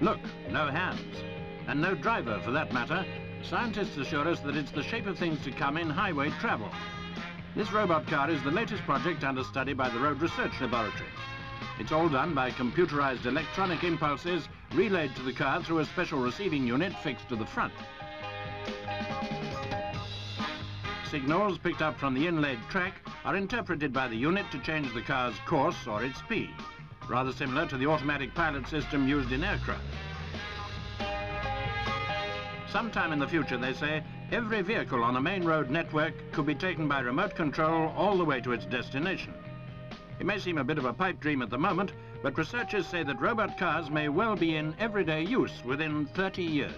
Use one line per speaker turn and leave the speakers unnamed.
Look, no hands. And no driver, for that matter. Scientists assure us that it's the shape of things to come in highway travel. This robot car is the latest project under study by the Road Research Laboratory. It's all done by computerized electronic impulses relayed to the car through a special receiving unit fixed to the front. Signals picked up from the inlaid track are interpreted by the unit to change the car's course or its speed, rather similar to the automatic pilot system used in aircraft. Sometime in the future, they say, every vehicle on a main road network could be taken by remote control all the way to its destination. It may seem a bit of a pipe dream at the moment, but researchers say that robot cars may well be in everyday use within 30 years.